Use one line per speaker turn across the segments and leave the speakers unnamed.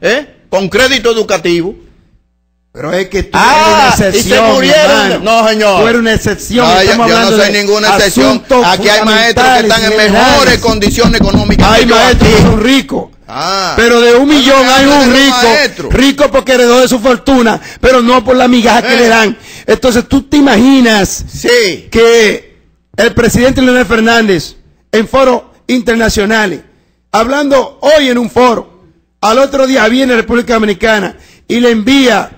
¿eh? Con crédito educativo.
Pero es que tú
Ah,
eres una
y se
excepción.
murieron. No, señor.
Tú eres una excepción.
No, yo, yo no soy ninguna excepción. Aquí hay maestros que están en mejores condiciones económicas
Hay maestros que son ricos.
Ah.
Pero de un millón hay un rico, rico porque heredó de su fortuna, pero no por la migaja que
Eh.
le dan. Entonces tú te imaginas
Sí.
que el presidente Leonel Fernández en foros internacionales, hablando hoy en un foro, al otro día viene República Dominicana y le envía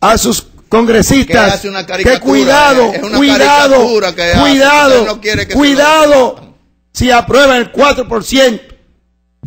a sus congresistas que cuidado,
es una
cuidado,
que
cuidado,
no que
cuidado, si aprueban el 4%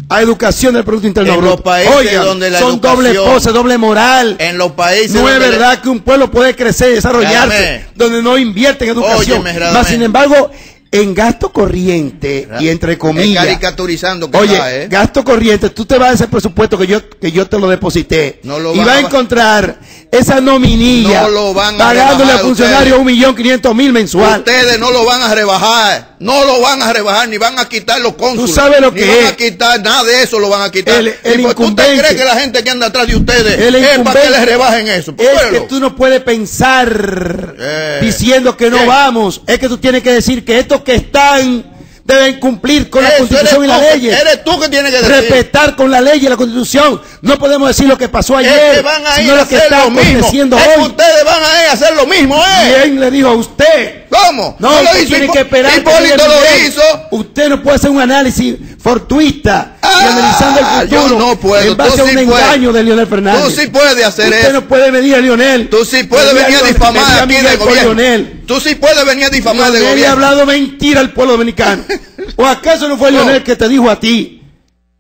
a educación del Producto Interno
En
Bruto.
los países
Oigan,
donde la
son doble pose, doble moral.
En los países
No es
le-
verdad que un pueblo puede crecer y desarrollarse donde no invierte en educación.
Óyeme.
Mas, sin embargo, en gasto corriente y entre
Es
comillas.
caricaturizando que
Oye,
va, ¿eh?
gasto corriente, tú te vas a ese presupuesto que yo, que yo te lo deposité
No lo
y vas a
a-
encontrar esa nominilla
No lo van a
pagándole a funcionarios un millón quinientos mil mensual.
Ustedes no lo van a rebajar, no lo van a rebajar, ni van a quitar los cónsules.
Tú sabes lo
ni
que
van
es.
a quitar, nada de eso lo van a quitar.
El- el
Y pues, ¿Tú te crees que la gente que anda atrás de ustedes
El
es para que les rebajen eso? Pues,
Es que tú no puedes pensar
Eh.
diciendo que no
¿Qué?
vamos. Es que tú tienes que decir que estos que están deben cumplir con la constitución y las
tú,
leyes.
Eres tú que tienes que decir.
Respetar con la ley y la constitución. No podemos decir lo que pasó
Es
ayer,
que van a ir
sino
a
lo que está
lo mismo.
aconteciendo
Es que
hoy.
ustedes van a ir a hacer lo mismo, ¿eh?
¿Quién le dijo a usted?
¿Cómo?
No,
lo
usted
hizo
tiene que esperar.
Hipólito lo hizo.
Usted no puede hacer un análisis fortuita y
Ah,
analizando el
yo
futuro
no puedo,
en base
tú
a un
sí puedes.
engaño de Leonel Fernández.
Tú sí puedes hacer
Usted
eso.
no puede medir a Lionel.
Tú sí puedes venir a
Lionel-
difamar
medía
aquí del gobierno.
Lionel.
Tú sí puedes venir a difamar del
Lionel le ha
gobierno.
hablado mentira al pueblo dominicano. ¿O acaso no fue
No.
Lionel que te dijo a ti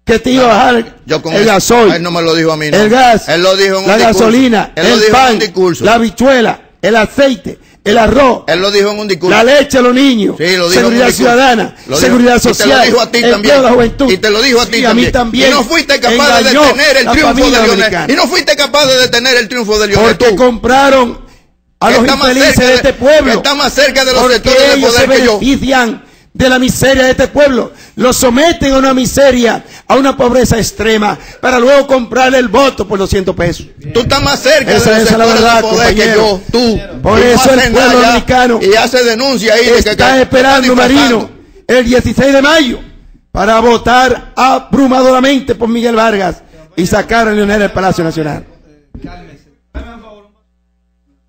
que te iba a bajar
Yo con
el gasoil,
Él no me lo dijo a mí. no.
el gas,
Él lo dijo en un
la
discurso.
gasolina,
Él
el pan, la habichuela, el aceite, el arroz,
Él lo dijo en un discurso.
la leche a los niños,
Sí, lo dijo
seguridad ciudadana,
Lo dijo.
seguridad
Y te lo
social,
dijo a ti también.
la juventud.
Y te lo dijo a ti
Sí,
también.
mí también.
Y no fuiste capaz de detener el triunfo de Lionel. Y no fuiste capaz de detener el triunfo de Lionel.
Porque
tú.
compraron a los infelices de
de-
este pueblo.
que está más cerca de los sectores de poder
se
que yo.
De la miseria de este pueblo. Los someten a una miseria, a una pobreza extrema, para luego comprarle el voto por 200 pesos.
Tú estás más cerca
Esa
de los
la verdad,
de poder que yo. Tú.
Por
Tú no
eso el pueblo dominicano
Y hace denuncia ahí de que- que
Está
que
esperando Marino el 16 de mayo para votar abrumadoramente por Miguel Vargas y sacar a Leonel del Palacio Nacional.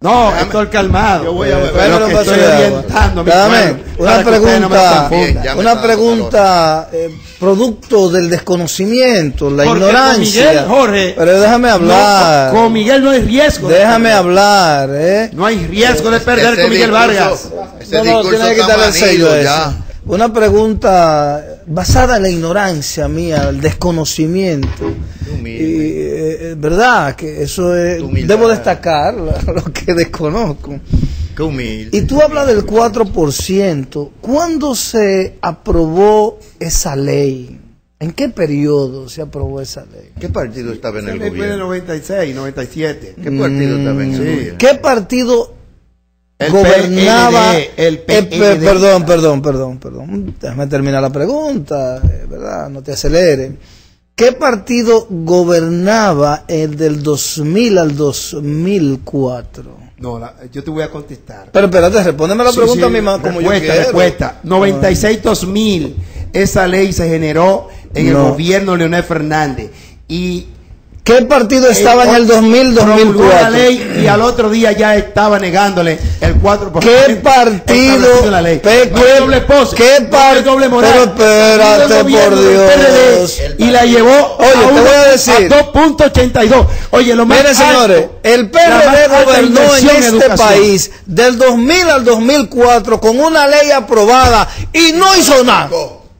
No, estoy calmado.
Yo voy a beber.
Pero
Bueno,
que
no
estoy
pasa nada.
orientando
Dame, una
no
pregunta, una pregunta eh, producto del desconocimiento, la
Porque
ignorancia.
con Miguel, Jorge,
Pero déjame hablar.
No, con Miguel no hay riesgo.
déjame
perder.
hablar, ¿eh?
No hay riesgo de perder
Ese
con Miguel
discurso-
Vargas.
Ese
No, no, tiene que quitarle el sello
ya.
eso. Una pregunta basada en la ignorancia mía, el desconocimiento.
Humilde.
Y, eh, eh, verdad que eso es, debo destacar lo que desconozco.
Qué humilde.
Y tú hablas del 4%. ¿Cuándo se aprobó esa ley? ¿En qué periodo se aprobó esa ley?
¿Qué partido estaba en el
Después de
gobierno?
96, 97.
¿Qué partido estaba en el
sí.
gobierno?
¿Qué partido
El
gobernaba?
PLD, el
Eh, per-
PLD.
perdón, perdón, perdón, perdón. Déjame terminar la pregunta, eh, ¿verdad? No te acelere. ¿Qué partido gobernaba el del 2000 al 2004?
No, la- yo te voy a contestar.
Pero espérate, respóndeme la
Sí,
pregunta
sí,
misma como yo
respuesta,
quiero.
respuesta. 96-2000, esa ley se generó en el
No.
gobierno de Leonel Fernández. Y
¿Qué partido estaba en el 2000,
promulgó la
2004?
ley y al otro día ya estaba negándole el 4%.
¿Qué partido?
La ley.
Pe-
no es doble pose.
¿Qué
no
par-
es doble moral.
Pero espérate,
el
por Dios.
PRD Y la llevó
Oye, te
uno-
voy a decir.
2.82. Oye, lo más
Miren,
alto,
señores, el PRD gobernó en este
educación.
país del 2000 al 2004 con una ley aprobada y no hizo nada.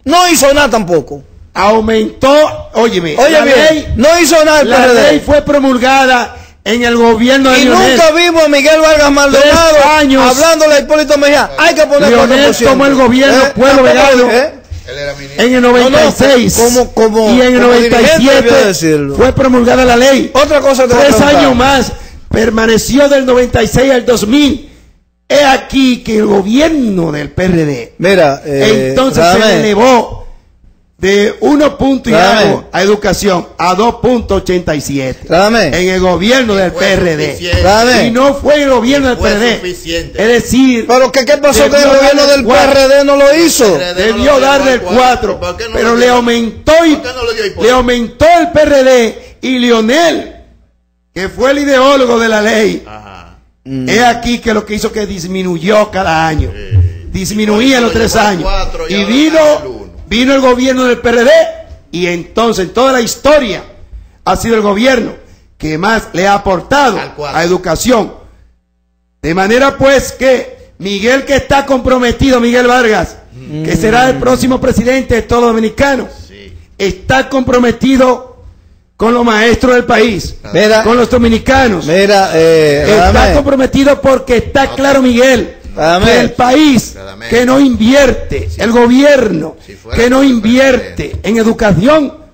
No hizo nada tampoco.
Aumentó, óyeme,
Oye
la
bien,
ley
no hizo nada el
La
PRD.
ley fue promulgada en el gobierno de
y
Lionel.
nunca vimos a Miguel Vargas Maldonado
años.
hablándole a Hipólito Mejía. Hay que poner
Lionel
4%.
tomó el gobierno, pueblo
Tampoco,
vegano.
¿eh?
En el
No, no,
96
como- como-
y en el
como dirigente debió
97
decirlo.
fue promulgada la ley.
Otra cosa te voy a
Tres años más permaneció del 96 al 2000. He aquí que el gobierno del PRD
Mira, eh,
entonces se elevó de 1 punto y algo a educación a 2.87
Radamés.
en el gobierno del PRD.
Radamés.
Y no fue el gobierno del PRD.
suficiente.
Es decir,
Pero ¿qué, qué pasó que el gobierno del. PRD no lo hizo?
PRD.
debió
no lo
darle el
dio al
4,
¿por qué no
pero le aumentó y
¿Por qué no le
aumentó el PRD y Lionel, que fue el ideólogo de la ley.
Ajá.
Es aquí que lo que hizo que disminuyó cada año. Disminuía en los tres años.
cuatro y
Y vino. Vino el gobierno del PRD y entonces en toda la historia ha sido el gobierno que más le ha aportado a educación. De manera pues que Miguel que está comprometido, Miguel Vargas, que será el próximo presidente de todo dominicano,
Sí.
está comprometido con los maestros del país,
Mira,
con los dominicanos.
mira, eh,
Está comprometido porque está claro, Miguel. Que el país que no invierte, el gobierno que no invierte en educación,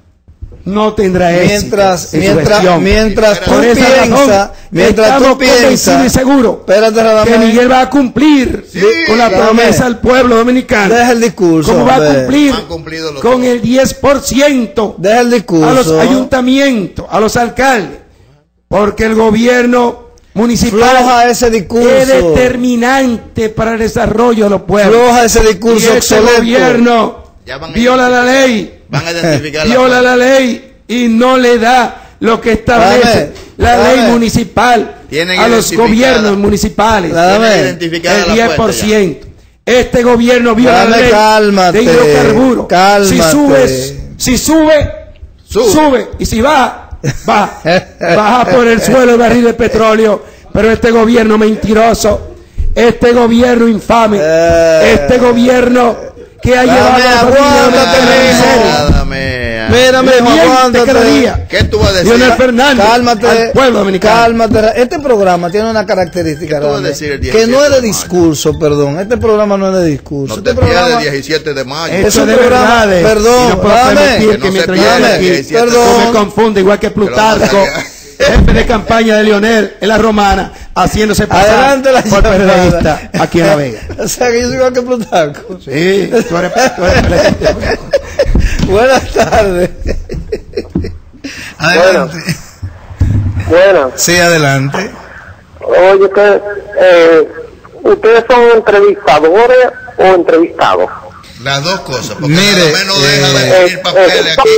no tendrá éxito.
Mientras,
en su
mientras, mientras tú piensas, mientras tú piensas,
y seguros
espérate,
que. Miguel va a cumplir
Sí,
con la
Radamés.
promesa al pueblo dominicano.
Deja el discurso,
Como va a cumplir con el 10%
Deja el discurso.
a los ayuntamientos, a los alcaldes, porque el gobierno municipal
Floja ese discurso.
es determinante para el desarrollo de los pueblos.
Floja ese
y
discurso
este
obsoleto.
gobierno
Ya van a
viola la ley,
Van a identificar
viola la ley y no le da lo que establece
Dame,
la
dame.
ley municipal a los gobiernos municipales. El
la
10%. Este gobierno viola
Dame,
la ley
cálmate,
de hidrocarburos. Si subes, si sube,
Sube.
sube. Y si baja, baja. Baja por el suelo el barril de petróleo. Pero este gobierno mentiroso, este gobierno infame,
Eh.
este gobierno que ha
Dame,
llevado a la familia
aguántate.
Dame. ¿Qué tú vas a decir?
Leonel Fernández
Cálmate,
al pueblo dominicano.
cálmate. Este programa tiene una característica
¿Qué tú vas a
Radamés,
decir el
que
17
no es de discurso, perdón. Este programa no es de discurso.
No
este
te
programa,
pierdas el 17 de mayo.
Es un
de
programa-
verdades.
perdón,
no
dame.
Que no 17.
tú
Perdón.
me confunde igual que Plutarco, jefe de campaña de Lionel en la romana, haciéndose pasar
Adelante la
por periodista aquí en La Vega.
o sea que yo soy igual que Plutarco.
Sí, tú eres, tú eres.
Buenas tardes.
Adelante. Bueno,
Sí, adelante.
oye, usted, eh, ¿ustedes son entrevistadores o entrevistados?
Las dos cosas. Porque
Mire,
Radamés no deja de
eh,
eh,
papeles
eh,
aquí.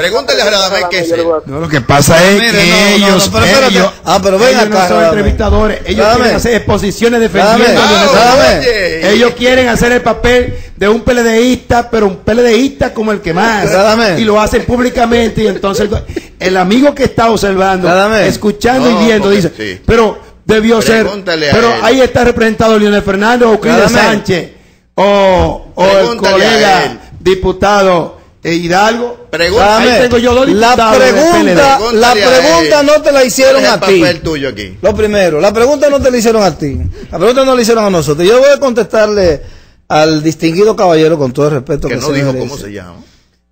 Pregúntale a Radamés qué es él.
No, lo que pasa es
Mire,
que
no, no,
ellos,
no, pero espérate.
ellos,
Ah, pero ven
ellos
acá,
no son entrevistadores, ellos
Radamés.
quieren hacer exposiciones defendiendo a
Ah.
Ellos quieren hacer el papel de un PLDista, pero un PLDista como el que más.
Radamés.
Y lo hacen públicamente y entonces el, el amigo que está observando,
Radamés.
escuchando
No,
y viendo,
porque
dice,
sí.
pero debió ser,
Pregúntale a
pero
él.
ahí está representado Leonel Fernández o. Sánchez o, o el colega diputado eh, Hidalgo. Ahí tengo yo dos
La pregunta, la pregunta no te la hicieron
¿Cuál es
a ti.
tuyo aquí?
Lo primero, la pregunta no te la hicieron a ti. La pregunta no la hicieron a nosotros. Yo voy a contestarle al distinguido caballero con todo el respeto que,
Que no
se
dijo
merece.
cómo se llama.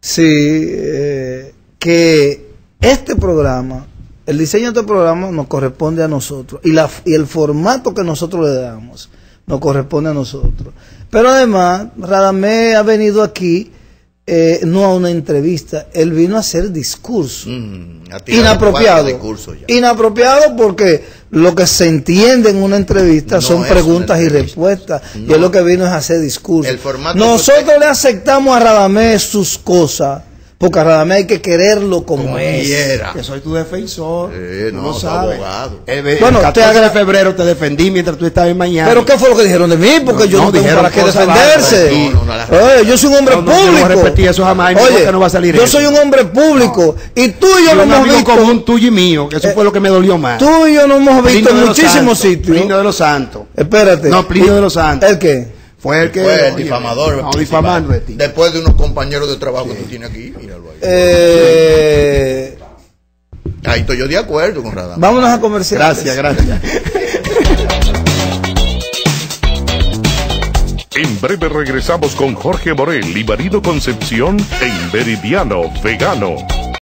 Sí, eh, que este programa, el diseño de este programa nos corresponde a nosotros y, la, y el formato que nosotros le damos nos corresponde a nosotros. Pero además, Radamé ha venido aquí eh, no a una entrevista, él vino a hacer discurso.
Mm, a
Inapropiado. Inapropiado porque lo que se entiende en una entrevista
No
son preguntas y respuestas. Y es lo que vino es a hacer discurso. Nosotros
usted-
le aceptamos a Radamés sus cosas, porque a Radamés hay que quererlo como,
Como
es.
quiera.
Que soy tu defensor. Tú
no, soy
sabes.
abogado.
El, ve-
Bueno,
el
te
14 de febrero te defendí mientras tú estabas en Miami.
Pero ¿qué fue lo que dijeron de mí? Porque
No,
yo no,
no,
tengo
dijeron
para qué defenderse.
No, no, no,
Oye, yo soy un hombre
No, no, yo no voy a
público.
repetir eso jamás,
Oye,
no va a salir
yo
eso.
soy un hombre público. Y tú y yo,
un
hemos visto.
común tuyo y mío, que eso
Eh,
fue lo que me dolió más.
Tú y yo nos hemos visto en muchísimos sitios.
Plinio de los Santos.
Espérate.
No, Plinio
¿Y-
de los Santos.
¿El qué?
Fue el que.
Fue el
oye,
difamador.
No, difamando de ti.
Después de unos compañeros de trabajo que tú tienes aquí, míralo ahí.
Eh,
Ahí estoy yo de acuerdo con Radamés.
vámonos a comerciales.
Gracias, gracias.
En breve regresamos con Jorge Morel y Marino Concepción en Meridiano Vegano.